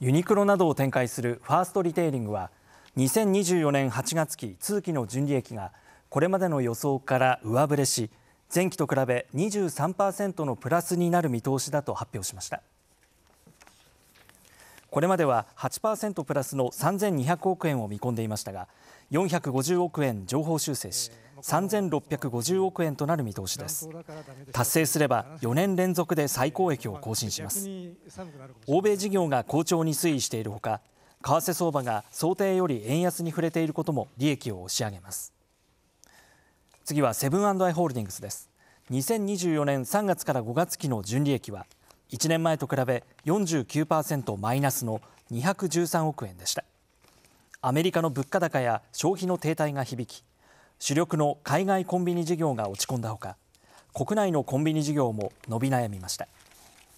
ユニクロなどを展開するファーストリテイリングは2024年8月期通期の純利益がこれまでの予想から上振れし前期と比べ23%のプラスになる見通しだと発表しました。これまでは8%プラスの3200億円を見込んでいましたが450億円上方修正し3650億円となる見通しです。達成すれば4年連続で最高益を更新します。欧米事業が好調に推移しているほか為替相場が想定より円安に触れていることも利益を押し上げます。次はセブンアイ・ホールディングスです。2024年3月から5月期の純利益は1年前と比べ49%マイナスの213億円でした。アメリカの物価高や消費の停滞が響き主力の海外コンビニ事業が落ち込んだほか国内のコンビニ事業も伸び悩みました。